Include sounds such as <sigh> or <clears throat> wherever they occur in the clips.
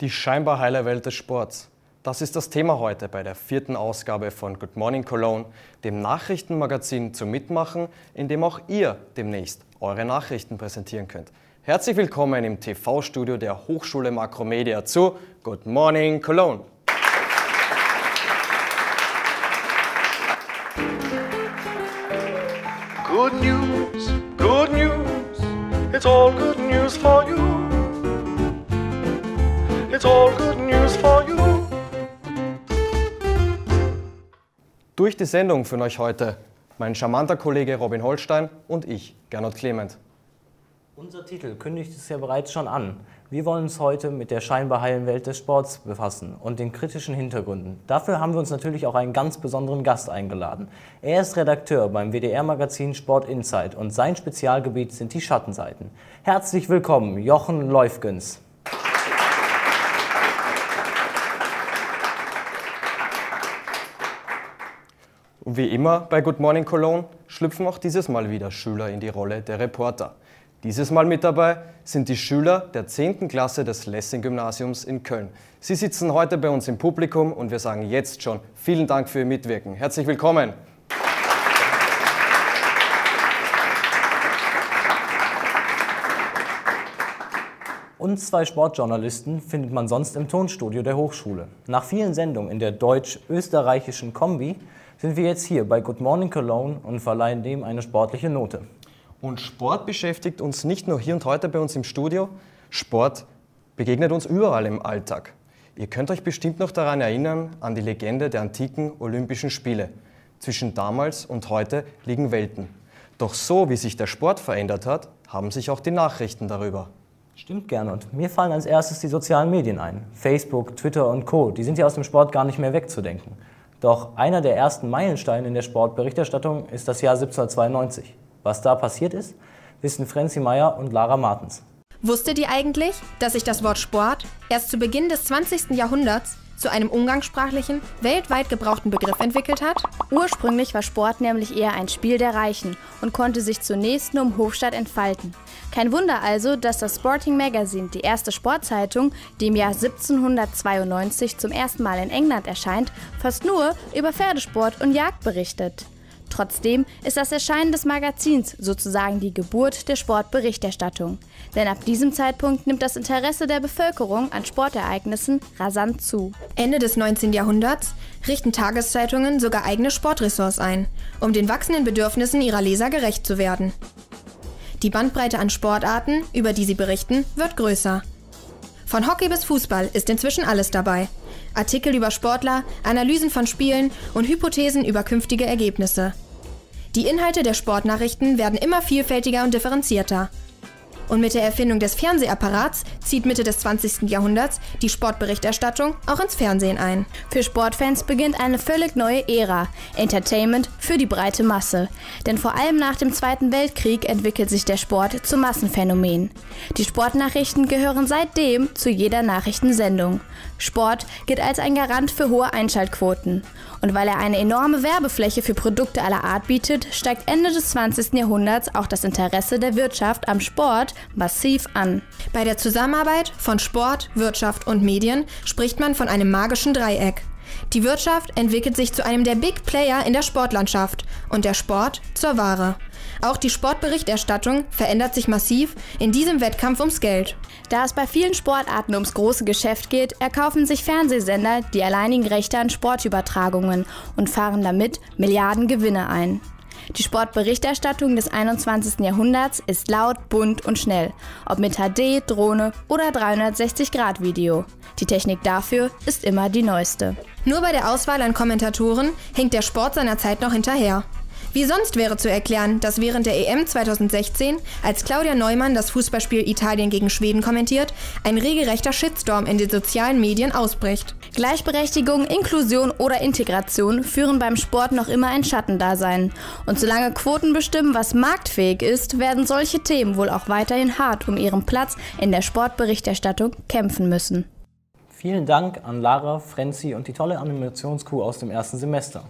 Die scheinbar heile Welt des Sports. Das ist das Thema heute bei der vierten Ausgabe von Good Morning Cologne, dem Nachrichtenmagazin zum Mitmachen, in dem auch ihr demnächst eure Nachrichten präsentieren könnt. Herzlich willkommen im TV-Studio der Hochschule Makromedia zu Good Morning Cologne. Good news, Durch die Sendung führen euch heute mein charmanter Kollege Robin Holstein und ich, Gernot Clement. Unser Titel kündigt es ja bereits schon an. Wir wollen uns heute mit der scheinbar heilen Welt des Sports befassen und den kritischen Hintergründen. Dafür haben wir uns natürlich auch einen ganz besonderen Gast eingeladen. Er ist Redakteur beim WDR-Magazin Sport Insight und sein Spezialgebiet sind die Schattenseiten. Herzlich willkommen, Jochen Leufgens. Und wie immer bei Good Morning Cologne schlüpfen auch dieses Mal wieder Schüler in die Rolle der Reporter. Dieses Mal mit dabei sind die Schüler der 10. Klasse des Lessing-Gymnasiums in Köln. Sie sitzen heute bei uns im Publikum und wir sagen jetzt schon vielen Dank für Ihr Mitwirken. Herzlich willkommen. Uns zwei Sportjournalisten findet man sonst im Tonstudio der Hochschule. Nach vielen Sendungen in der deutsch-österreichischen Kombi sind wir jetzt hier bei Good Morning Cologne und verleihen dem eine sportliche Note. Und Sport beschäftigt uns nicht nur hier und heute bei uns im Studio, Sport begegnet uns überall im Alltag. Ihr könnt euch bestimmt noch daran erinnern, an die Legende der antiken Olympischen Spiele. Zwischen damals und heute liegen Welten. Doch so wie sich der Sport verändert hat, haben sich auch die Nachrichten darüber. Stimmt gerne. Und mir fallen als erstes die sozialen Medien ein. Facebook, Twitter und Co. Die sind ja aus dem Sport gar nicht mehr wegzudenken. Doch einer der ersten Meilensteine in der Sportberichterstattung ist das Jahr 1792. Was da passiert ist, wissen Franzi Meyer und Lara Martens. Wusstet ihr eigentlich, dass sich das Wort Sport erst zu Beginn des 20. Jahrhunderts zu einem umgangssprachlichen, weltweit gebrauchten Begriff entwickelt hat? Ursprünglich war Sport nämlich eher ein Spiel der Reichen und konnte sich zunächst nur im Hofstaat entfalten. Kein Wunder also, dass das Sporting Magazine, die erste Sportzeitung, die im Jahr 1792 zum ersten Mal in England erscheint, fast nur über Pferdesport und Jagd berichtet. Trotzdem ist das Erscheinen des Magazins sozusagen die Geburt der Sportberichterstattung. Denn ab diesem Zeitpunkt nimmt das Interesse der Bevölkerung an Sportereignissen rasant zu. Ende des 19. Jahrhunderts richten Tageszeitungen sogar eigene Sportressorts ein, um den wachsenden Bedürfnissen ihrer Leser gerecht zu werden. Die Bandbreite an Sportarten, über die sie berichten, wird größer. Von Hockey bis Fußball ist inzwischen alles dabei. Artikel über Sportler, Analysen von Spielen und Hypothesen über künftige Ergebnisse. Die Inhalte der Sportnachrichten werden immer vielfältiger und differenzierter. Und mit der Erfindung des Fernsehapparats zieht Mitte des 20. Jahrhunderts die Sportberichterstattung auch ins Fernsehen ein. Für Sportfans beginnt eine völlig neue Ära. Entertainment für die breite Masse. Denn vor allem nach dem Zweiten Weltkrieg entwickelt sich der Sport zum Massenphänomen. Die Sportnachrichten gehören seitdem zu jeder Nachrichtensendung. Sport gilt als ein Garant für hohe Einschaltquoten. Und weil er eine enorme Werbefläche für Produkte aller Art bietet, steigt Ende des 20. Jahrhunderts auch das Interesse der Wirtschaft am Sport massiv an. Bei der Zusammenarbeit von Sport, Wirtschaft und Medien spricht man von einem magischen Dreieck. Die Wirtschaft entwickelt sich zu einem der Big Player in der Sportlandschaft und der Sport zur Ware. Auch die Sportberichterstattung verändert sich massiv in diesem Wettkampf ums Geld. Da es bei vielen Sportarten ums große Geschäft geht, erkaufen sich Fernsehsender die alleinigen Rechte an Sportübertragungen und fahren damit Milliarden Gewinne ein. Die Sportberichterstattung des 21. Jahrhunderts ist laut, bunt und schnell, ob mit HD, Drohne oder 360-Grad-Video. Die Technik dafür ist immer die neueste. Nur bei der Auswahl an Kommentatoren hinkt der Sport seiner Zeit noch hinterher. Wie sonst wäre zu erklären, dass während der EM 2016, als Claudia Neumann das Fußballspiel Italien gegen Schweden kommentiert, ein regelrechter Shitstorm in den sozialen Medien ausbricht. Gleichberechtigung, Inklusion oder Integration führen beim Sport noch immer ein Schattendasein. Und solange Quoten bestimmen, was marktfähig ist, werden solche Themen wohl auch weiterhin hart um ihren Platz in der Sportberichterstattung kämpfen müssen. Vielen Dank an Lara, Frenzi und die tolle Animationskuh aus dem ersten Semester.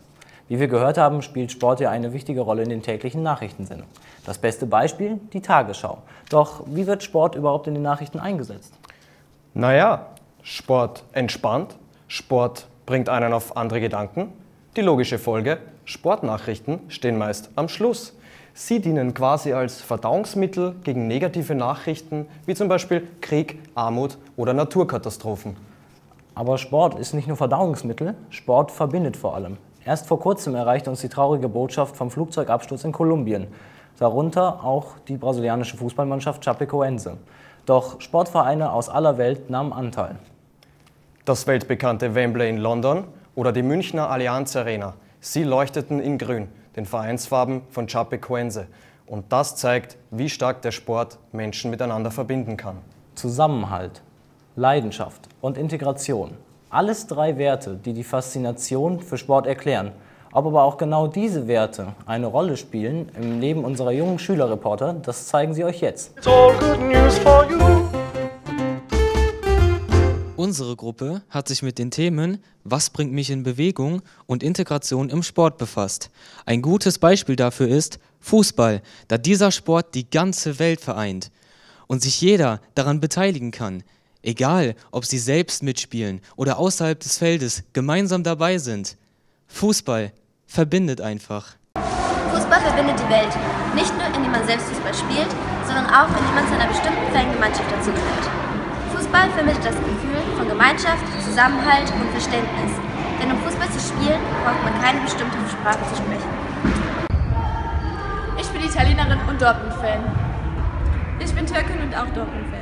Wie wir gehört haben, spielt Sport ja eine wichtige Rolle in den täglichen Nachrichtensendungen. Das beste Beispiel, die Tagesschau. Doch wie wird Sport überhaupt in den Nachrichten eingesetzt? Naja, Sport entspannt, Sport bringt einen auf andere Gedanken. Die logische Folge, Sportnachrichten stehen meist am Schluss. Sie dienen quasi als Verdauungsmittel gegen negative Nachrichten wie zum Beispiel Krieg, Armut oder Naturkatastrophen. Aber Sport ist nicht nur Verdauungsmittel, Sport verbindet vor allem. Erst vor kurzem erreichte uns die traurige Botschaft vom Flugzeugabsturz in Kolumbien. Darunter auch die brasilianische Fußballmannschaft Chapecoense. Doch Sportvereine aus aller Welt nahmen Anteil. Das weltbekannte Wembley in London oder die Münchner Allianz Arena. Sie leuchteten in Grün, den Vereinsfarben von Chapecoense. Und das zeigt, wie stark der Sport Menschen miteinander verbinden kann. Zusammenhalt, Leidenschaft und Integration. Alles drei Werte, die die Faszination für Sport erklären. Ob aber auch genau diese Werte eine Rolle spielen im Leben unserer jungen Schülerreporter, das zeigen sie euch jetzt. It's all good news for you. Unsere Gruppe hat sich mit den Themen Was bringt mich in Bewegung und Integration im Sport befasst. Ein gutes Beispiel dafür ist Fußball, da dieser Sport die ganze Welt vereint und sich jeder daran beteiligen kann. Egal, ob sie selbst mitspielen oder außerhalb des Feldes gemeinsam dabei sind. Fußball verbindet einfach. Fußball verbindet die Welt. Nicht nur, indem man selbst Fußball spielt, sondern auch, indem man zu einer bestimmten Fangemeinschaft dazugehört. Fußball vermittelt das Gefühl von Gemeinschaft, Zusammenhalt und Verständnis. Denn um Fußball zu spielen, braucht man keine bestimmte Sprache zu sprechen. Ich bin Italienerin und Dortmund-Fan. Ich bin Türkin und auch Dortmund-Fan.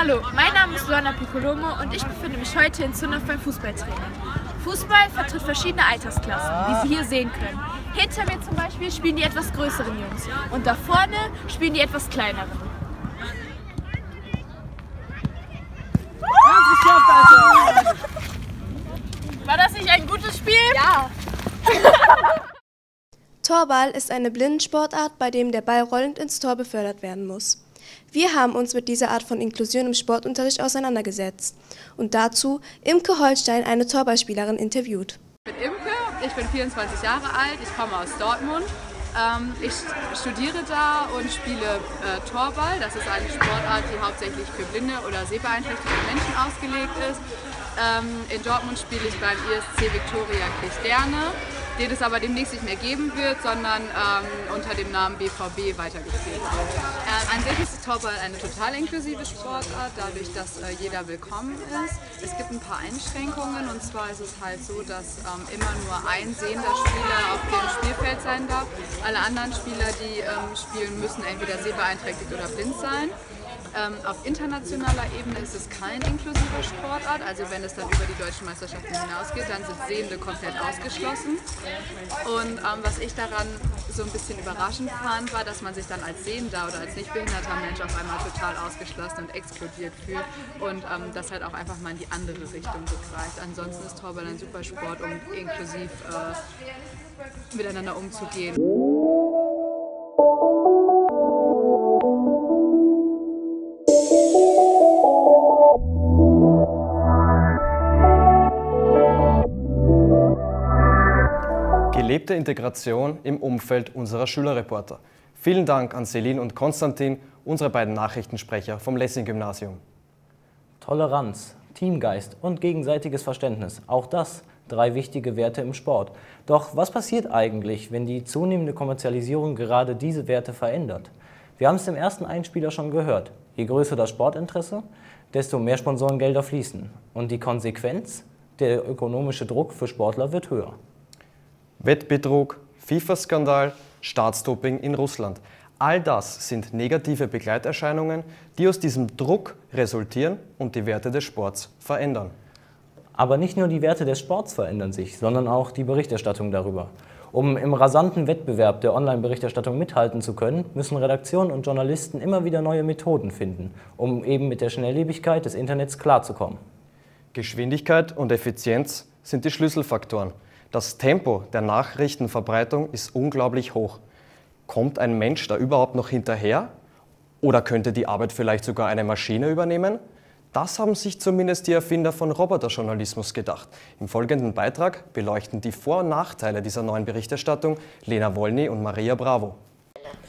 Hallo, mein Name ist Luana Piccolomo und ich befinde mich heute in Zunaf beim Fußballtraining. Fußball vertritt verschiedene Altersklassen, wie Sie hier sehen können. Hinter mir zum Beispiel spielen die etwas größeren Jungs und da vorne spielen die etwas kleineren. War das nicht ein gutes Spiel? Ja. <laughs> Torball ist eine Blindensportart, bei dem der Ball rollend ins Tor befördert werden muss. Wir haben uns mit dieser Art von Inklusion im Sportunterricht auseinandergesetzt und dazu Imke Holstein, eine Torballspielerin, interviewt. Ich bin Imke, ich bin 24 Jahre alt, ich komme aus Dortmund. Ähm, ich studiere da und spiele äh, Torball. Das ist eine Sportart, die hauptsächlich für blinde oder sehbeeinträchtigte Menschen ausgelegt ist. Ähm, in Dortmund spiele ich beim ISC Viktoria Kirchderne, den es aber demnächst nicht mehr geben wird, sondern ähm, unter dem Namen BVB weitergeführt wird. Äh, an sich ist Torball eine total inklusive Sportart, dadurch, dass äh, jeder willkommen ist. Es gibt ein paar Einschränkungen und zwar ist es halt so, dass ähm, immer nur ein sehender Spieler auf dem Spielfeld sein darf. Alle anderen Spieler, die ähm, spielen, müssen entweder sehbeeinträchtigt oder blind sein. Ähm, auf internationaler Ebene ist es kein inklusiver Sportart. Also wenn es dann über die deutschen Meisterschaften hinausgeht, dann sind Sehende komplett ausgeschlossen. Und ähm, was ich daran so ein bisschen überraschend fand, war, dass man sich dann als Sehender oder als nicht behinderter Mensch auf einmal total ausgeschlossen und exkludiert fühlt und ähm, das halt auch einfach mal in die andere Richtung begreift. Ansonsten ist Torball ein super Sport, um inklusiv äh, miteinander umzugehen. Gelebte Integration im Umfeld unserer Schülerreporter. Vielen Dank an Celine und Konstantin, unsere beiden Nachrichtensprecher vom Lessing-Gymnasium. Toleranz, Teamgeist und gegenseitiges Verständnis. Auch das drei wichtige Werte im Sport. Doch was passiert eigentlich, wenn die zunehmende Kommerzialisierung gerade diese Werte verändert? Wir haben es im ersten Einspieler schon gehört. Je größer das Sportinteresse, desto mehr Sponsorengelder fließen. Und die Konsequenz? Der ökonomische Druck für Sportler wird höher. Wettbetrug, FIFA-Skandal, Staatsdoping in Russland. All das sind negative Begleiterscheinungen, die aus diesem Druck resultieren und die Werte des Sports verändern. Aber nicht nur die Werte des Sports verändern sich, sondern auch die Berichterstattung darüber. Um im rasanten Wettbewerb der Online-Berichterstattung mithalten zu können, müssen Redaktionen und Journalisten immer wieder neue Methoden finden, um eben mit der Schnelllebigkeit des Internets klarzukommen. Geschwindigkeit und Effizienz sind die Schlüsselfaktoren. Das Tempo der Nachrichtenverbreitung ist unglaublich hoch. Kommt ein Mensch da überhaupt noch hinterher? Oder könnte die Arbeit vielleicht sogar eine Maschine übernehmen? Das haben sich zumindest die Erfinder von Roboterjournalismus gedacht. Im folgenden Beitrag beleuchten die Vor- und Nachteile dieser neuen Berichterstattung Lena Wolny und Maria Bravo.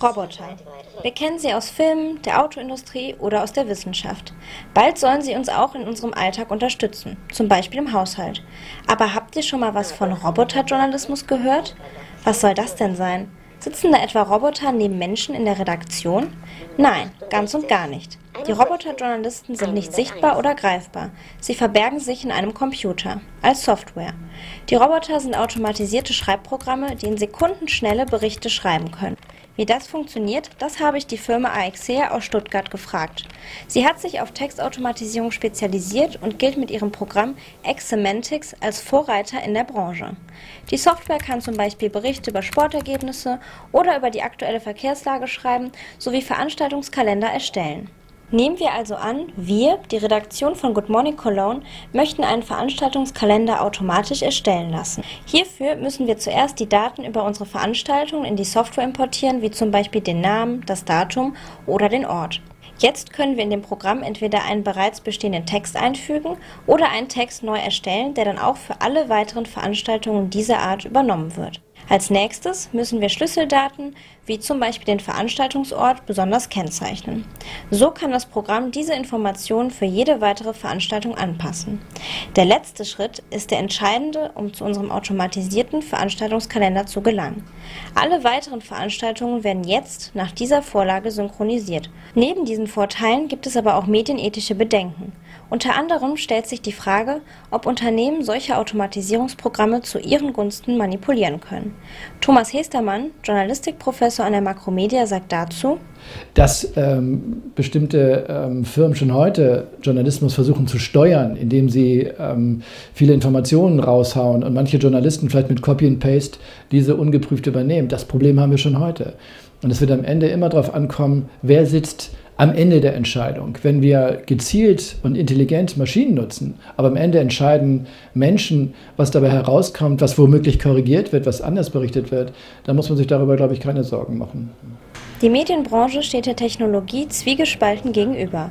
Roboter. Wir kennen sie aus Filmen, der Autoindustrie oder aus der Wissenschaft. Bald sollen sie uns auch in unserem Alltag unterstützen, zum Beispiel im Haushalt. Aber habt ihr schon mal was von Roboterjournalismus gehört? Was soll das denn sein? Sitzen da etwa Roboter neben Menschen in der Redaktion? Nein, ganz und gar nicht. Die Roboterjournalisten sind nicht sichtbar oder greifbar. Sie verbergen sich in einem Computer, als Software. Die Roboter sind automatisierte Schreibprogramme, die in Sekundenschnelle Berichte schreiben können. Wie das funktioniert, das habe ich die Firma AXEA aus Stuttgart gefragt. Sie hat sich auf Textautomatisierung spezialisiert und gilt mit ihrem Programm X-Semantics als Vorreiter in der Branche. Die Software kann zum Beispiel Berichte über Sportergebnisse oder über die aktuelle Verkehrslage schreiben sowie Veranstaltungskalender erstellen. Nehmen wir also an, wir, die Redaktion von Good Morning Cologne, möchten einen Veranstaltungskalender automatisch erstellen lassen. Hierfür müssen wir zuerst die Daten über unsere Veranstaltungen in die Software importieren, wie zum Beispiel den Namen, das Datum oder den Ort. Jetzt können wir in dem Programm entweder einen bereits bestehenden Text einfügen oder einen Text neu erstellen, der dann auch für alle weiteren Veranstaltungen dieser Art übernommen wird. Als nächstes müssen wir Schlüsseldaten, wie zum Beispiel den Veranstaltungsort, besonders kennzeichnen. So kann das Programm diese Informationen für jede weitere Veranstaltung anpassen. Der letzte Schritt ist der entscheidende, um zu unserem automatisierten Veranstaltungskalender zu gelangen. Alle weiteren Veranstaltungen werden jetzt nach dieser Vorlage synchronisiert. Neben diesen Vorteilen gibt es aber auch medienethische Bedenken. Unter anderem stellt sich die Frage, ob Unternehmen solche Automatisierungsprogramme zu ihren Gunsten manipulieren können. Thomas Hestermann, Journalistikprofessor an der Makromedia, sagt dazu, dass ähm, bestimmte ähm, Firmen schon heute Journalismus versuchen zu steuern, indem sie ähm, viele Informationen raushauen und manche Journalisten vielleicht mit Copy and Paste diese ungeprüft übernehmen. Das Problem haben wir schon heute. Und es wird am Ende immer darauf ankommen, wer sitzt am Ende der Entscheidung. Wenn wir gezielt und intelligent Maschinen nutzen, aber am Ende entscheiden Menschen, was dabei herauskommt, was womöglich korrigiert wird, was anders berichtet wird, dann muss man sich darüber, glaube ich, keine Sorgen machen. Die Medienbranche steht der Technologie zwiegespalten gegenüber.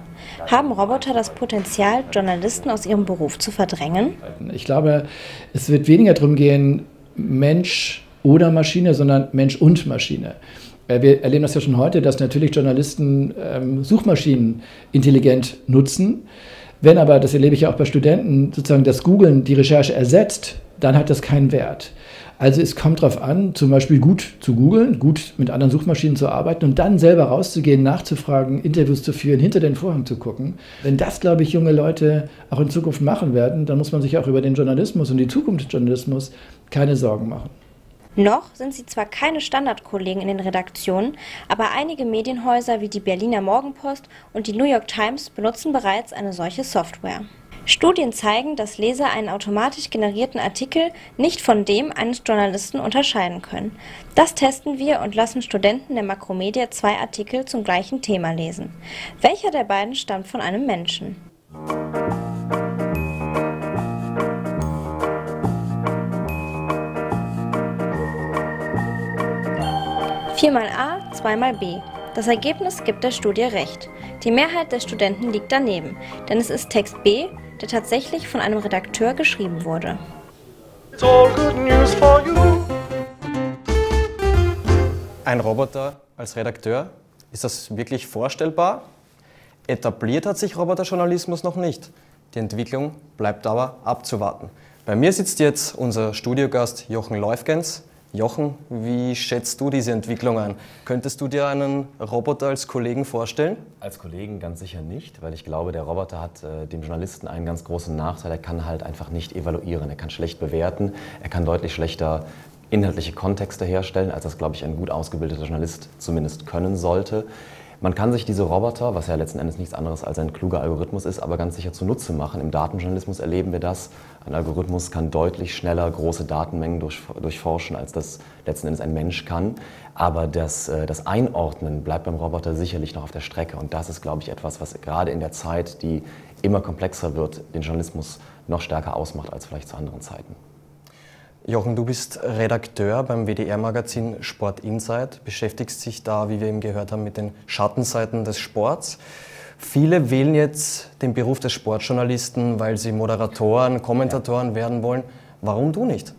Haben Roboter das Potenzial, Journalisten aus ihrem Beruf zu verdrängen? Ich glaube, es wird weniger darum gehen, Mensch oder Maschine, sondern Mensch und Maschine. Äh, wir erleben das ja schon heute, dass natürlich Journalisten ähm, Suchmaschinen intelligent nutzen. Wenn aber, das erlebe ich ja auch bei Studenten, sozusagen das Googlen die Recherche ersetzt, dann hat das keinen Wert. Also es kommt darauf an, zum Beispiel gut zu googeln, gut mit anderen Suchmaschinen zu arbeiten und dann selber rauszugehen, nachzufragen, Interviews zu führen, hinter den Vorhang zu gucken. Wenn das, glaube ich, junge Leute auch in Zukunft machen werden, dann muss man sich auch über den Journalismus und die Zukunft des Journalismus keine Sorgen machen. Noch sind sie zwar keine Standardkollegen in den Redaktionen, aber einige Medienhäuser wie die Berliner Morgenpost und die New York Times benutzen bereits eine solche Software. Studien zeigen, dass Leser einen automatisch generierten Artikel nicht von dem eines Journalisten unterscheiden können. Das testen wir und lassen Studenten der Makromedia zwei Artikel zum gleichen Thema lesen. Welcher der beiden stammt von einem Menschen? 4 mal A, 2 mal B. Das Ergebnis gibt der Studie recht. Die Mehrheit der Studenten liegt daneben, denn es ist Text B, der tatsächlich von einem Redakteur geschrieben wurde. Ein Roboter als Redakteur, ist das wirklich vorstellbar? Etabliert hat sich Roboterjournalismus noch nicht. Die Entwicklung bleibt aber abzuwarten. Bei mir sitzt jetzt unser Studiogast Jochen Leufgens. Jochen, wie schätzt du diese Entwicklung ein? Könntest du dir einen Roboter als Kollegen vorstellen? Als Kollegen ganz sicher nicht, weil ich glaube, der Roboter hat äh, dem Journalisten einen ganz großen Nachteil. Er kann halt einfach nicht evaluieren, er kann schlecht bewerten, er kann deutlich schlechter inhaltliche Kontexte herstellen, als das, glaube ich, ein gut ausgebildeter Journalist zumindest können sollte. Man kann sich diese Roboter, was ja letzten Endes nichts anderes als ein kluger Algorithmus ist, aber ganz sicher zunutze machen. Im Datenjournalismus erleben wir das. Ein Algorithmus kann deutlich schneller große Datenmengen durch, durchforschen, als das letzten Endes ein Mensch kann. Aber das, äh, das Einordnen bleibt beim Roboter sicherlich noch auf der Strecke. Und das ist, glaube ich, etwas, was gerade in der Zeit, die immer komplexer wird, den Journalismus noch stärker ausmacht als vielleicht zu anderen Zeiten. Jochen, du bist Redakteur beim WDR-Magazin Sport Insight, beschäftigst dich da, wie wir eben gehört haben, mit den Schattenseiten des Sports. Viele wählen jetzt den Beruf des Sportjournalisten, weil sie Moderatoren, Kommentatoren werden wollen. Warum du nicht?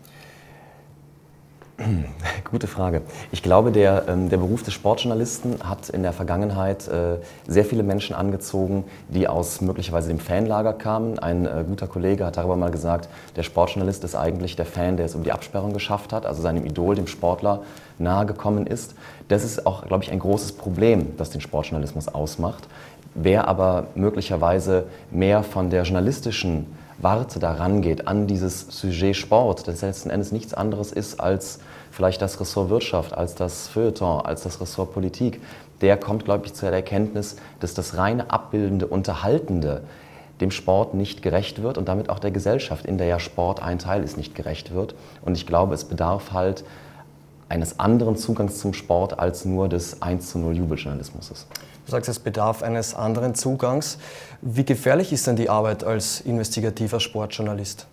<clears throat> Gute Frage. Ich glaube, der, ähm, der Beruf des Sportjournalisten hat in der Vergangenheit äh, sehr viele Menschen angezogen, die aus möglicherweise dem Fanlager kamen. Ein äh, guter Kollege hat darüber mal gesagt, der Sportjournalist ist eigentlich der Fan, der es um die Absperrung geschafft hat, also seinem Idol, dem Sportler, nahegekommen ist. Das ist auch, glaube ich, ein großes Problem, das den Sportjournalismus ausmacht. Wer aber möglicherweise mehr von der journalistischen Warte daran geht, an dieses Sujet Sport, das letzten Endes nichts anderes ist als vielleicht das Ressort Wirtschaft, als das Feuilleton, als das Ressort Politik, der kommt, glaube ich, zur Erkenntnis, dass das reine abbildende, unterhaltende dem Sport nicht gerecht wird und damit auch der Gesellschaft, in der ja Sport ein Teil ist, nicht gerecht wird. Und ich glaube, es bedarf halt eines anderen Zugangs zum Sport als nur des 1 zu 0 Jubeljournalismus. Du sagst, es bedarf eines anderen Zugangs. Wie gefährlich ist denn die Arbeit als investigativer Sportjournalist?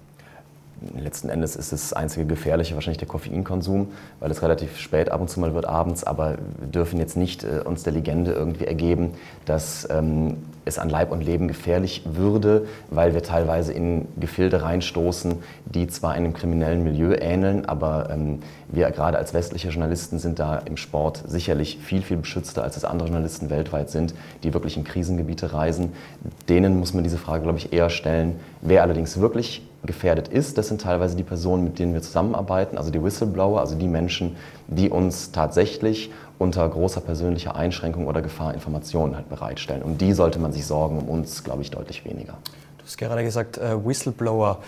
Letzten Endes ist das einzige Gefährliche wahrscheinlich der Koffeinkonsum, weil es relativ spät ab und zu mal wird abends, aber wir dürfen jetzt nicht äh, uns der Legende irgendwie ergeben, dass ähm, es an Leib und Leben gefährlich würde, weil wir teilweise in Gefilde reinstoßen, die zwar einem kriminellen Milieu ähneln, aber ähm, wir gerade als westliche Journalisten sind da im Sport sicherlich viel, viel beschützter, als es andere Journalisten weltweit sind, die wirklich in Krisengebiete reisen. Denen muss man diese Frage, glaube ich, eher stellen. Wer allerdings wirklich gefährdet ist, das sind teilweise die Personen, mit denen wir zusammenarbeiten, also die Whistleblower, also die Menschen, die uns tatsächlich unter großer persönlicher Einschränkung oder Gefahr Informationen halt bereitstellen. Um die sollte man sich sorgen, um uns, glaube ich, deutlich weniger. Du hast gerade gesagt, äh, Whistleblower.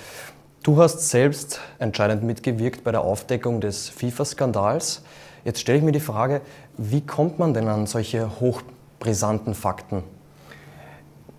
Du hast selbst entscheidend mitgewirkt bei der Aufdeckung des FIFA-Skandals. Jetzt stelle ich mir die Frage, wie kommt man denn an solche hochbrisanten Fakten?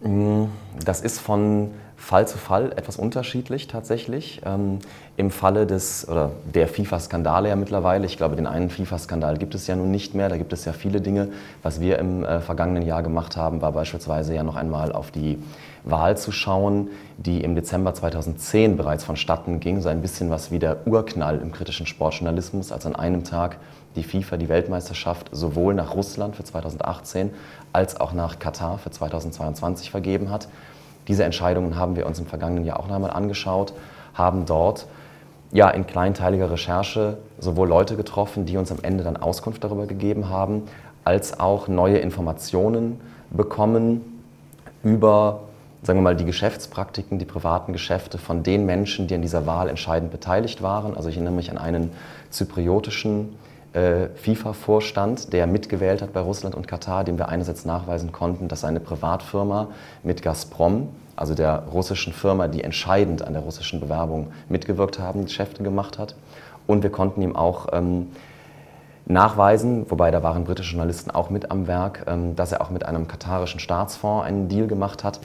Mm, das ist von Fall zu Fall etwas unterschiedlich tatsächlich. Ähm, Im Falle des oder der FIFA-Skandale ja mittlerweile, ich glaube, den einen FIFA-Skandal gibt es ja nun nicht mehr, da gibt es ja viele Dinge. Was wir im äh, vergangenen Jahr gemacht haben, war beispielsweise ja noch einmal auf die Wahl zu schauen, die im Dezember 2010 bereits vonstatten ging, so ein bisschen was wie der Urknall im kritischen Sportjournalismus, als an einem Tag die FIFA die Weltmeisterschaft sowohl nach Russland für 2018 als auch nach Katar für 2022 vergeben hat. Diese Entscheidungen haben wir uns im vergangenen Jahr auch noch einmal angeschaut, haben dort ja, in kleinteiliger Recherche sowohl Leute getroffen, die uns am Ende dann Auskunft darüber gegeben haben, als auch neue Informationen bekommen über, sagen wir mal, die Geschäftspraktiken, die privaten Geschäfte von den Menschen, die an dieser Wahl entscheidend beteiligt waren. Also ich erinnere mich an einen zypriotischen FIFA-Vorstand, der mitgewählt hat bei Russland und Katar, dem wir einerseits nachweisen konnten, dass seine Privatfirma mit Gazprom, also der russischen Firma, die entscheidend an der russischen Bewerbung mitgewirkt haben, Geschäfte gemacht hat. Und wir konnten ihm auch ähm, nachweisen, wobei da waren britische Journalisten auch mit am Werk, ähm, dass er auch mit einem katarischen Staatsfonds einen Deal gemacht hat.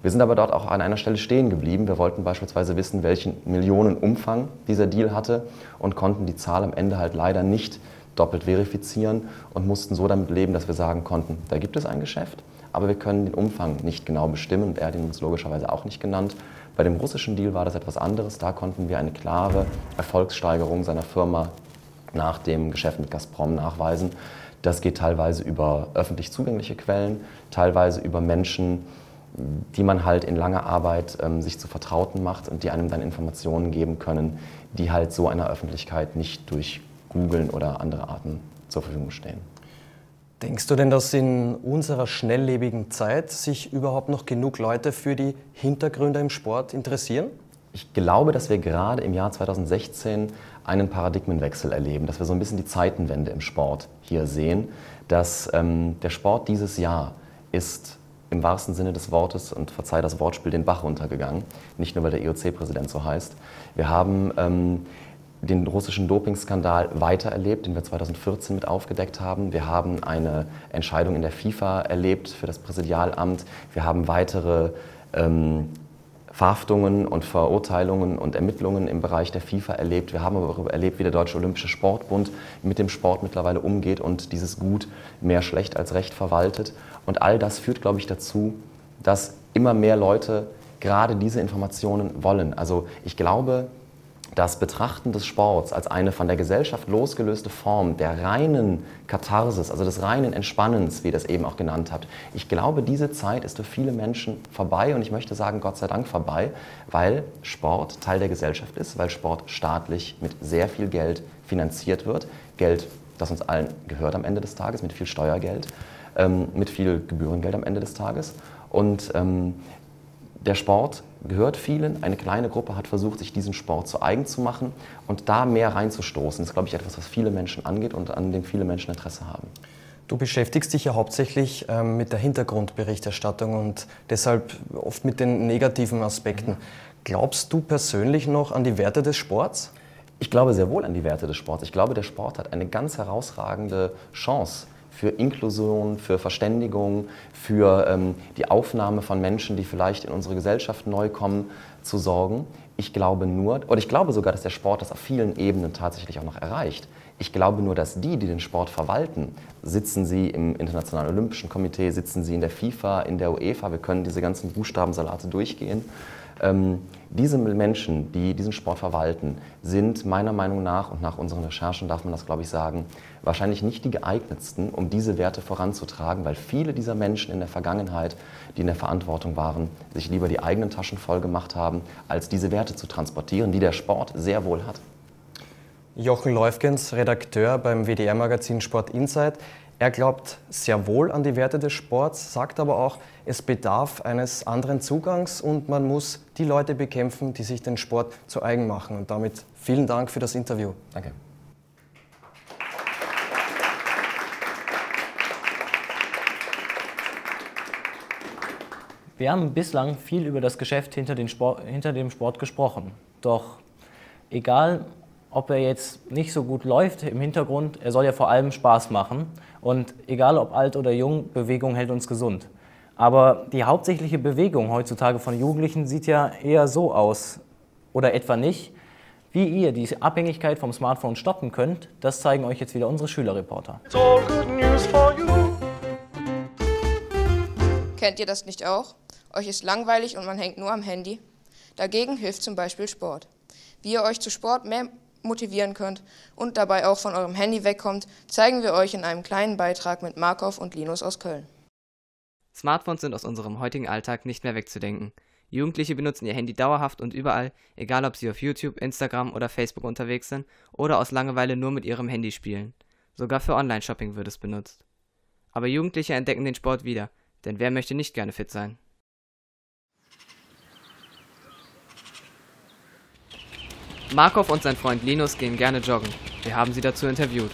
Wir sind aber dort auch an einer Stelle stehen geblieben. Wir wollten beispielsweise wissen, welchen Millionenumfang dieser Deal hatte und konnten die Zahl am Ende halt leider nicht doppelt verifizieren und mussten so damit leben, dass wir sagen konnten, da gibt es ein Geschäft, aber wir können den Umfang nicht genau bestimmen und er hat ihn uns logischerweise auch nicht genannt. Bei dem russischen Deal war das etwas anderes. Da konnten wir eine klare Erfolgssteigerung seiner Firma nach dem Geschäft mit Gazprom nachweisen. Das geht teilweise über öffentlich zugängliche Quellen, teilweise über Menschen, die man halt in langer Arbeit ähm, sich zu Vertrauten macht und die einem dann Informationen geben können, die halt so einer Öffentlichkeit nicht durch Googlen oder andere Arten zur Verfügung stehen. Denkst du denn, dass in unserer schnelllebigen Zeit sich überhaupt noch genug Leute für die Hintergründe im Sport interessieren? Ich glaube, dass wir gerade im Jahr 2016 einen Paradigmenwechsel erleben, dass wir so ein bisschen die Zeitenwende im Sport hier sehen, dass ähm, der Sport dieses Jahr ist im wahrsten Sinne des Wortes, und verzeih das Wortspiel, den Bach runtergegangen. Nicht nur, weil der IOC-Präsident so heißt. Wir haben ähm, den russischen Dopingskandal weitererlebt, den wir 2014 mit aufgedeckt haben. Wir haben eine Entscheidung in der FIFA erlebt für das Präsidialamt. Wir haben weitere ähm, Verhaftungen und Verurteilungen und Ermittlungen im Bereich der FIFA erlebt. Wir haben aber auch erlebt, wie der Deutsche Olympische Sportbund mit dem Sport mittlerweile umgeht und dieses Gut mehr schlecht als recht verwaltet. Und all das führt, glaube ich, dazu, dass immer mehr Leute gerade diese Informationen wollen. Also ich glaube, das Betrachten des Sports als eine von der Gesellschaft losgelöste Form der reinen Katharsis, also des reinen Entspannens, wie ihr das eben auch genannt habt. Ich glaube, diese Zeit ist für viele Menschen vorbei und ich möchte sagen, Gott sei Dank vorbei, weil Sport Teil der Gesellschaft ist, weil Sport staatlich mit sehr viel Geld finanziert wird. Geld, das uns allen gehört am Ende des Tages, mit viel Steuergeld, ähm, mit viel Gebührengeld am Ende des Tages. Und ähm, der Sport gehört vielen. Eine kleine Gruppe hat versucht, sich diesen Sport zu eigen zu machen und da mehr reinzustoßen. Das ist, glaube ich, etwas, was viele Menschen angeht und an dem viele Menschen Interesse haben. Du beschäftigst dich ja hauptsächlich ähm, mit der Hintergrundberichterstattung und deshalb oft mit den negativen Aspekten. Glaubst du persönlich noch an die Werte des Sports? Ich glaube sehr wohl an die Werte des Sports. Ich glaube, der Sport hat eine ganz herausragende Chance für Inklusion, für Verständigung, für ähm, die Aufnahme von Menschen, die vielleicht in unsere Gesellschaft neu kommen, zu sorgen. Ich glaube nur, oder ich glaube sogar, dass der Sport das auf vielen Ebenen tatsächlich auch noch erreicht. Ich glaube nur, dass die, die den Sport verwalten, sitzen sie im Internationalen Olympischen Komitee, sitzen sie in der FIFA, in der UEFA, wir können diese ganzen Buchstabensalate durchgehen. Ähm, diese Menschen, die diesen Sport verwalten, sind meiner Meinung nach und nach unseren Recherchen darf man das, glaube ich, sagen, wahrscheinlich nicht die geeignetsten, um diese Werte voranzutragen, weil viele dieser Menschen in der Vergangenheit, die in der Verantwortung waren, sich lieber die eigenen Taschen voll gemacht haben, als diese Werte zu transportieren, die der Sport sehr wohl hat. Jochen Leufgens, Redakteur beim WDR-Magazin Sport Insight, er glaubt sehr wohl an die Werte des Sports, sagt aber auch, es bedarf eines anderen Zugangs und man muss die Leute bekämpfen, die sich den Sport zu eigen machen. Und damit vielen Dank für das Interview. Danke. Wir haben bislang viel über das Geschäft hinter, Sport, hinter, dem Sport gesprochen. Doch egal, ob er jetzt nicht so gut läuft im Hintergrund, er soll ja vor allem Spaß machen. Und egal ob alt oder jung, Bewegung hält uns gesund. Aber die hauptsächliche Bewegung heutzutage von Jugendlichen sieht ja eher so aus oder etwa nicht. Wie ihr die Abhängigkeit vom Smartphone stoppen könnt, das zeigen euch jetzt wieder unsere Schülerreporter. Kennt ihr das nicht auch? Euch ist langweilig und man hängt nur am Handy? Dagegen hilft zum Beispiel Sport. Wie ihr euch zu Sport mehr motivieren könnt und dabei auch von eurem Handy wegkommt, zeigen wir euch in einem kleinen Beitrag mit Markov und Linus aus Köln. Smartphones sind aus unserem heutigen Alltag nicht mehr wegzudenken. Jugendliche benutzen ihr Handy dauerhaft und überall, egal ob sie auf YouTube, Instagram oder Facebook unterwegs sind oder aus Langeweile nur mit ihrem Handy spielen. Sogar für Online-Shopping wird es benutzt. Aber Jugendliche entdecken den Sport wieder, denn wer möchte nicht gerne fit sein? Markov und sein Freund Linus gehen gerne joggen. Wir haben sie dazu interviewt.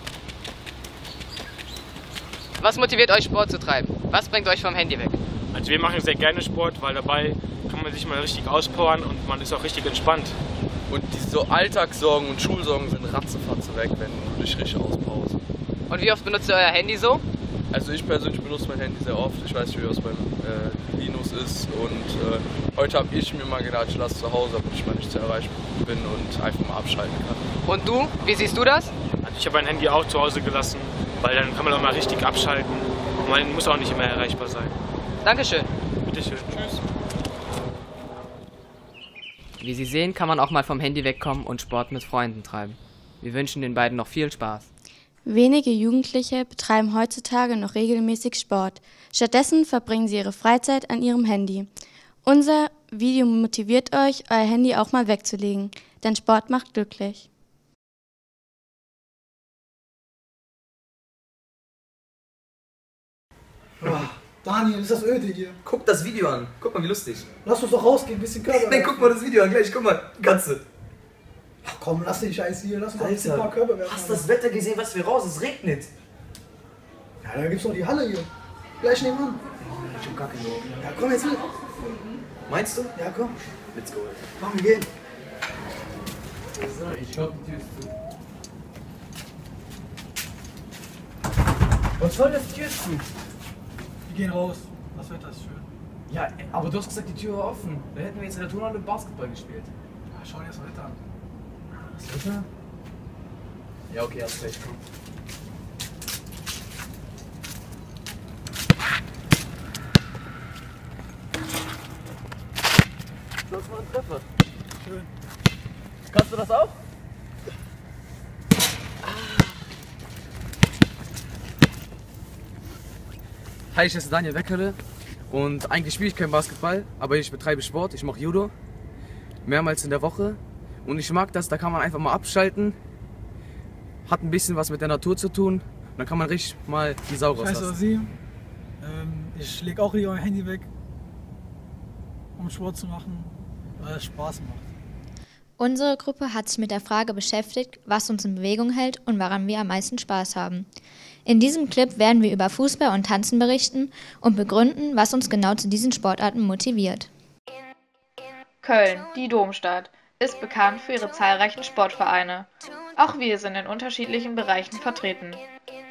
Was motiviert euch, Sport zu treiben? Was bringt euch vom Handy weg? Also wir machen sehr gerne Sport, weil dabei kann man sich mal richtig auspowern und man ist auch richtig entspannt. Und diese so Alltagssorgen und Schulsorgen sind ratzefatze weg, wenn du dich richtig auspowerst. Und wie oft benutzt ihr euer Handy so? Also ich persönlich benutze mein Handy sehr oft. Ich weiß nicht, wie das beim äh, Linus ist. Und äh, heute habe ich mir mal gedacht, ich lasse zu Hause, damit ich mal nicht zu erreichen bin und einfach mal abschalten kann. Und du? Wie siehst du das? Also ich habe mein Handy auch zu Hause gelassen, weil dann kann man auch mal richtig abschalten. Und man muss auch nicht immer erreichbar sein. Dankeschön. Bitteschön. Tschüss. Wie Sie sehen, kann man auch mal vom Handy wegkommen und Sport mit Freunden treiben. Wir wünschen den beiden noch viel Spaß. Wenige Jugendliche betreiben heutzutage noch regelmäßig Sport. Stattdessen verbringen sie ihre Freizeit an ihrem Handy. Unser Video motiviert euch, euer Handy auch mal wegzulegen, denn Sport macht glücklich. Daniel, ist das öde hier? Guck das Video an. Guck mal, wie lustig. Lass uns doch rausgehen, ein bisschen Körper. <laughs> Nein, guck mal das Video an, gleich, guck mal, Katze. Ach komm, lass den Scheiß hier, lass uns doch ein paar Körper werfen. hast du das Wetter gesehen, was wir raus? Es regnet. Ja, da gibt's noch die Halle hier. Gleich nebenan. Ich hab gar keine Ahnung. Ja, komm jetzt mit. Meinst du? Ja, komm. Let's go. Komm, wir gehen. So, ich hoffe, die Tür ist zu. Was soll das Tür zu? Wir gehen raus. Das Wetter ist schön. Ja, aber du hast gesagt, die Tür war offen. Da hätten wir jetzt in der Turnhalle Basketball gespielt. Ja, schau dir das Wetter an. Das Wetter? Ja, okay, hast recht, komm. Das war ein Treffer. Schön. Kannst du das auch? Hi, ich heiße Daniel Weckerle und eigentlich spiele ich kein Basketball, aber ich betreibe Sport, ich mache Judo mehrmals in der Woche und ich mag das, da kann man einfach mal abschalten hat ein bisschen was mit der Natur zu tun. Dann kann man richtig mal die Sau Ich heiße rauslassen. Asim. Ähm, ich lege auch lieber mein Handy weg, um Sport zu machen, weil es Spaß macht. Unsere Gruppe hat sich mit der Frage beschäftigt, was uns in Bewegung hält und woran wir am meisten Spaß haben. In diesem Clip werden wir über Fußball und Tanzen berichten und begründen, was uns genau zu diesen Sportarten motiviert. Köln, die Domstadt, ist bekannt für ihre zahlreichen Sportvereine. Auch wir sind in unterschiedlichen Bereichen vertreten.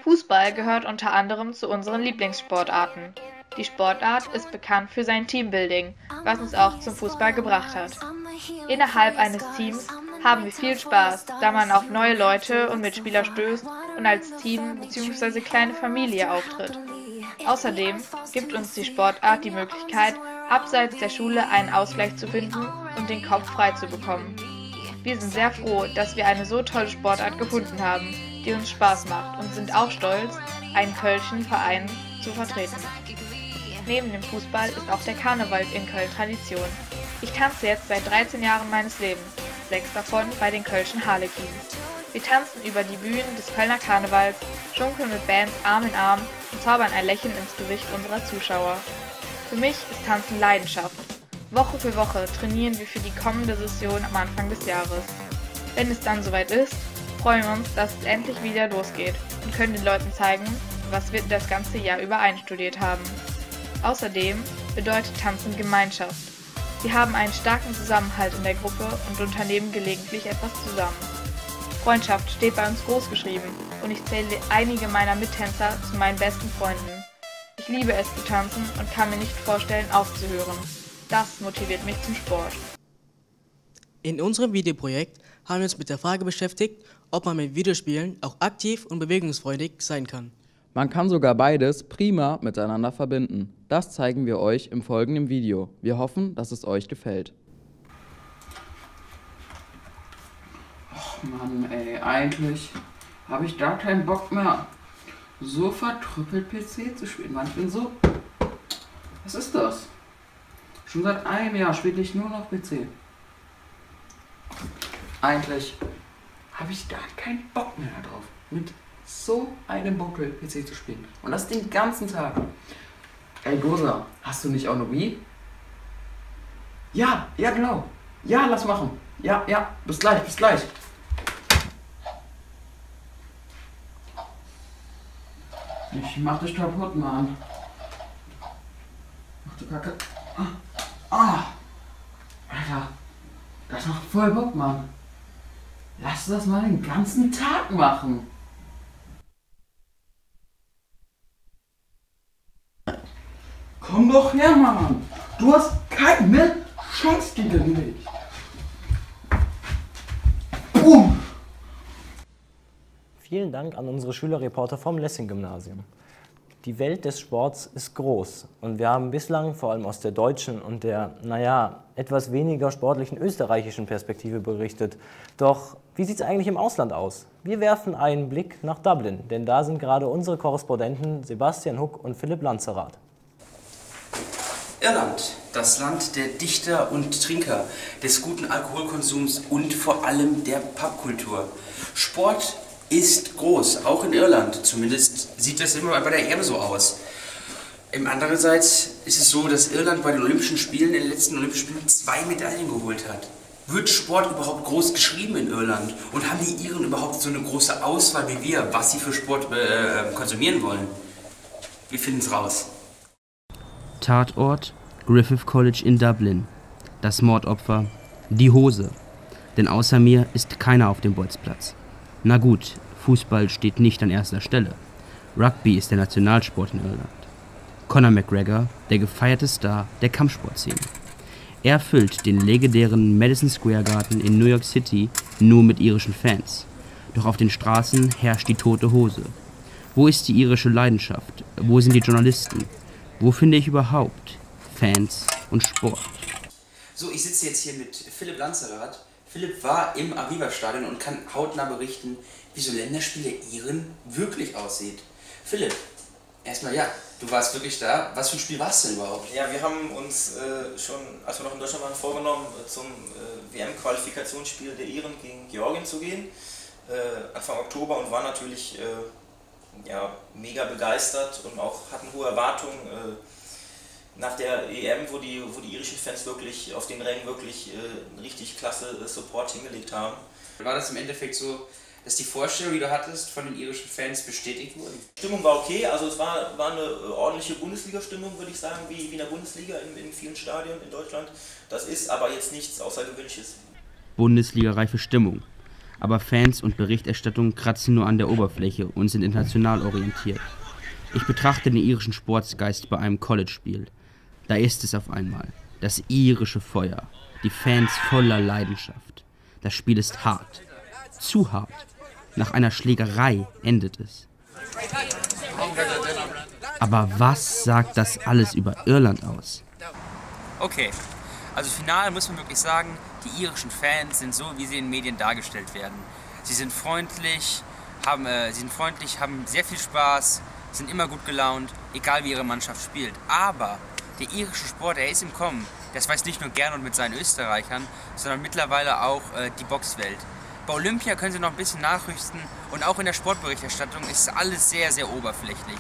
Fußball gehört unter anderem zu unseren Lieblingssportarten. Die Sportart ist bekannt für sein Teambuilding, was uns auch zum Fußball gebracht hat. Innerhalb eines Teams haben wir viel Spaß, da man auf neue Leute und Mitspieler stößt und als Team bzw. kleine Familie auftritt. Außerdem gibt uns die Sportart die Möglichkeit, abseits der Schule einen Ausgleich zu finden und den Kopf frei zu bekommen. Wir sind sehr froh, dass wir eine so tolle Sportart gefunden haben, die uns Spaß macht und sind auch stolz, einen Kölschen Verein zu vertreten. Neben dem Fußball ist auch der Karneval in Köln Tradition. Ich tanze jetzt seit 13 Jahren meines Lebens, sechs davon bei den Kölschen Harlequins. Wir tanzen über die Bühnen des Kölner Karnevals, schunkeln mit Bands Arm in Arm und zaubern ein Lächeln ins Gesicht unserer Zuschauer. Für mich ist Tanzen Leidenschaft. Woche für Woche trainieren wir für die kommende Session am Anfang des Jahres. Wenn es dann soweit ist, freuen wir uns, dass es endlich wieder losgeht und können den Leuten zeigen, was wir das ganze Jahr über einstudiert haben. Außerdem bedeutet Tanzen Gemeinschaft. Wir haben einen starken Zusammenhalt in der Gruppe und unternehmen gelegentlich etwas zusammen. Freundschaft steht bei uns groß geschrieben und ich zähle einige meiner Mittänzer zu meinen besten Freunden. Ich liebe es zu tanzen und kann mir nicht vorstellen, aufzuhören. Das motiviert mich zum Sport. In unserem Videoprojekt haben wir uns mit der Frage beschäftigt, ob man mit Videospielen auch aktiv und bewegungsfreudig sein kann. Man kann sogar beides prima miteinander verbinden. Das zeigen wir euch im folgenden Video. Wir hoffen, dass es euch gefällt. Och Mann, ey, eigentlich habe ich gar keinen Bock mehr, so vertrüppelt PC zu spielen. Mann, ich bin so. Was ist das? Schon seit einem Jahr spiele ich nur noch PC. Eigentlich habe ich gar keinen Bock mehr darauf, mit so einem Buckel PC zu spielen. Und das den ganzen Tag. Ey, Gosa, hast du nicht auch eine Wii? Ja, ja, genau. Ja, lass machen. Ja, ja, bis gleich, bis gleich. Ich mach dich kaputt, Mann. Ach du Kacke. Ah. Alter, das macht voll Bock, Mann. Lass das mal den ganzen Tag machen. Komm doch her, Mann. Du hast keine Chance gegen mich. Boom. Vielen Dank an unsere Schülerreporter vom Lessing-Gymnasium. Die Welt des Sports ist groß und wir haben bislang vor allem aus der deutschen und der, naja, etwas weniger sportlichen österreichischen Perspektive berichtet. Doch wie sieht es eigentlich im Ausland aus? Wir werfen einen Blick nach Dublin, denn da sind gerade unsere Korrespondenten Sebastian Huck und Philipp Lanzerath. Irland, das Land der Dichter und Trinker, des guten Alkoholkonsums und vor allem der Pubkultur. Sport ist groß, auch in Irland. Zumindest sieht das immer bei der EM so aus. Im andererseits ist es so, dass Irland bei den Olympischen Spielen, in den letzten Olympischen Spielen, zwei Medaillen geholt hat. Wird Sport überhaupt groß geschrieben in Irland? Und haben die Iren überhaupt so eine große Auswahl wie wir, was sie für Sport äh, konsumieren wollen? Wir finden es raus. Tatort Griffith College in Dublin. Das Mordopfer die Hose. Denn außer mir ist keiner auf dem Bolzplatz. Na gut, Fußball steht nicht an erster Stelle. Rugby ist der Nationalsport in Irland. Conor McGregor, der gefeierte Star der Kampfsportszene. Er füllt den legendären Madison Square Garden in New York City nur mit irischen Fans. Doch auf den Straßen herrscht die tote Hose. Wo ist die irische Leidenschaft? Wo sind die Journalisten? Wo finde ich überhaupt Fans und Sport? So, ich sitze jetzt hier mit Philipp Lanzerath. Philipp war im Aviva-Stadion und kann hautnah berichten, wie so Länderspiele Iren wirklich aussieht. Philipp, erstmal ja, du warst wirklich da. Was für ein Spiel war es denn überhaupt? Ja, wir haben uns äh, schon, als wir noch in Deutschland waren, vorgenommen, äh, zum äh, WM-Qualifikationsspiel der Iren gegen Georgien zu gehen. äh, Anfang Oktober und waren natürlich äh, ja, mega begeistert und auch hatten hohe Erwartungen äh, nach der EM, wo die, wo die irischen Fans wirklich auf den Rängen wirklich äh, richtig klasse Support hingelegt haben. War das im Endeffekt so, dass die Vorstellung, die du hattest, von den irischen Fans bestätigt wurde? Die Stimmung war okay, also es war, war eine äh, ordentliche Bundesliga-Stimmung, würde ich sagen, wie, wie in der Bundesliga in, in vielen Stadien in Deutschland. Das ist aber jetzt nichts Außergewöhnliches. Bundesliga-reife Stimmung. Aber Fans und Berichterstattung kratzen nur an der Oberfläche und sind international orientiert. Ich betrachte den irischen Sportsgeist bei einem College-Spiel. Da ist es auf einmal. Das irische Feuer. Die Fans voller Leidenschaft. Das Spiel ist hart. Zu hart. Nach einer Schlägerei endet es. Aber was sagt das alles über Irland aus? Okay, also final muss man wirklich sagen, die irischen Fans sind so, wie sie in Medien dargestellt werden. Sie sind freundlich, haben, äh, sie sind freundlich, haben sehr viel Spaß, sind immer gut gelaunt, egal wie ihre Mannschaft spielt. Aber der irische Sport, der ist im Kommen. Das weiß nicht nur Gernot mit seinen Österreichern, sondern mittlerweile auch äh, die Boxwelt. Bei Olympia können sie noch ein bisschen nachrüsten und auch in der Sportberichterstattung ist alles sehr, sehr oberflächlich.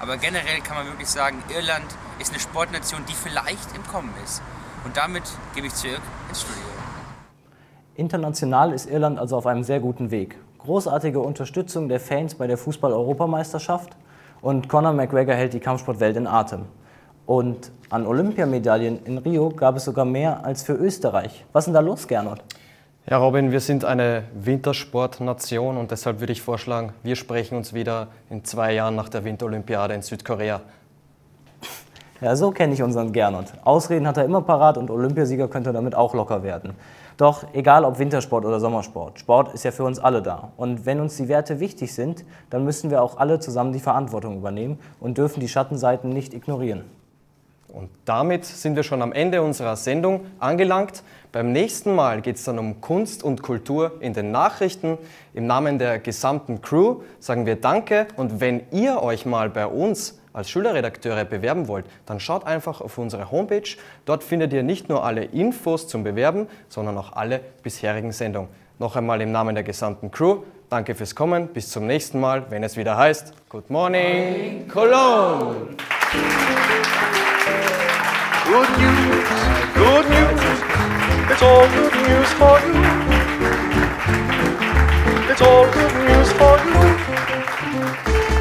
Aber generell kann man wirklich sagen, Irland ist eine Sportnation, die vielleicht im Kommen ist. Und damit gebe ich zurück ins Studio. International ist Irland also auf einem sehr guten Weg. Großartige Unterstützung der Fans bei der Fußball-Europameisterschaft und Conor McGregor hält die Kampfsportwelt in Atem. Und an Olympiamedaillen in Rio gab es sogar mehr als für Österreich. Was ist denn da los, Gernot? Ja, Robin, wir sind eine Wintersportnation und deshalb würde ich vorschlagen, wir sprechen uns wieder in zwei Jahren nach der Winterolympiade in Südkorea. Ja, so kenne ich unseren Gernot. Ausreden hat er immer parat und Olympiasieger könnte damit auch locker werden. Doch egal ob Wintersport oder Sommersport, Sport ist ja für uns alle da. Und wenn uns die Werte wichtig sind, dann müssen wir auch alle zusammen die Verantwortung übernehmen und dürfen die Schattenseiten nicht ignorieren. Und damit sind wir schon am Ende unserer Sendung angelangt. Beim nächsten Mal geht es dann um Kunst und Kultur in den Nachrichten. Im Namen der gesamten Crew sagen wir Danke und wenn ihr euch mal bei uns als Schülerredakteure bewerben wollt, dann schaut einfach auf unsere Homepage. Dort findet ihr nicht nur alle Infos zum Bewerben, sondern auch alle bisherigen Sendungen. Noch einmal im Namen der gesamten Crew. Danke fürs Kommen. Bis zum nächsten Mal, wenn es wieder heißt Good Morning Cologne. Good news, good news, it's all good news for you. It's all good news for you.